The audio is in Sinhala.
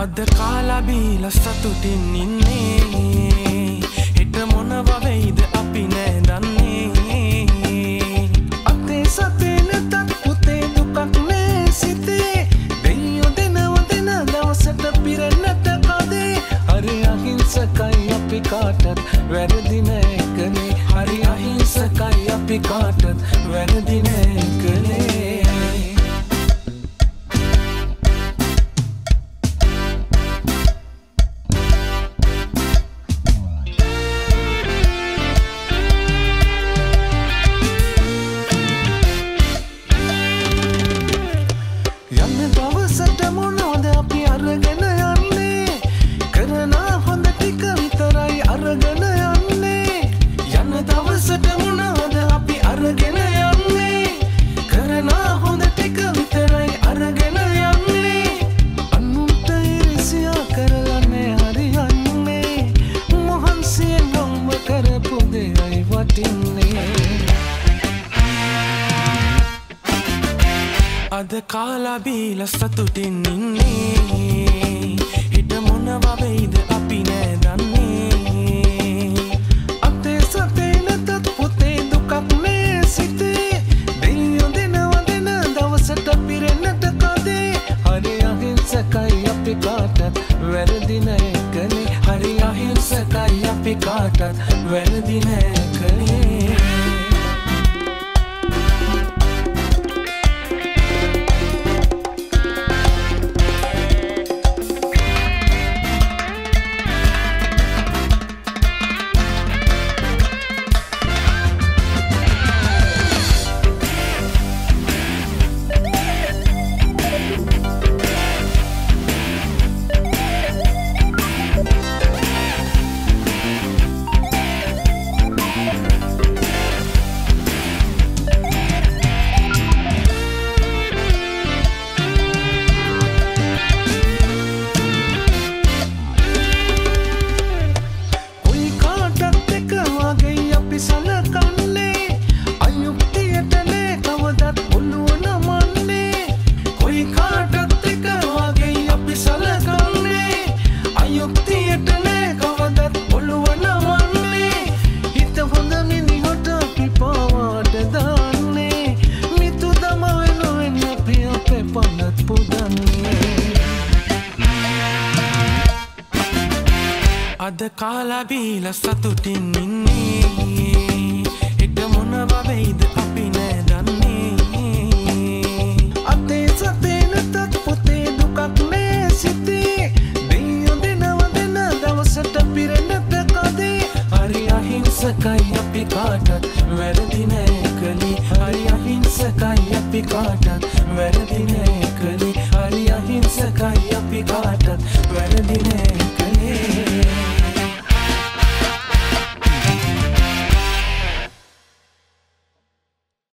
බීල සතුටින් ඉන්නේ. හෙට මොනවවෙයිද අපි නෑ දන්නේ. අතේ සතේනතත් පුතේ දුකක් නෑ සිතේ. දෙයියෝ දෙනව දෙන දවසට පිරෙන්නට කදේ හරි අහිංසකයි අපි කාටත් වැරදි නෑ කළේ හරි අහිංසකයි අපි කාටත් වැරදි අද කාලාබීල සතුටින් ඉන්නේ. හිට මොනවවෙයිද අපි නෑ දන්නේ. අතේ සතේනතත් පුතේ දුකක් නෑ සිතේ. දෙයියෝ දෙනව දෙන දවසට පිරෙන්නට කදේ. හරි අහිංසකයි අපි කාටත් වැරදි නෑ කළේ හරි අහිංසකයි අපි කාටත් වැරදි නෑ අයුක්තියට නෑ කවදත් ඔළුව නමන්නේ හිත හොඳ මිනිහොට අපි පාවාට දාන්නේ මිතු දම වෙනුවෙන් අපි අපේ පනත් පුදන්නේ අද කාලාබීල සතුටින් ඉන්න අහිංසකයි අපි කාටත් වැරදිනෑ කළේ හරි අහිංසකයි අපි කාටත්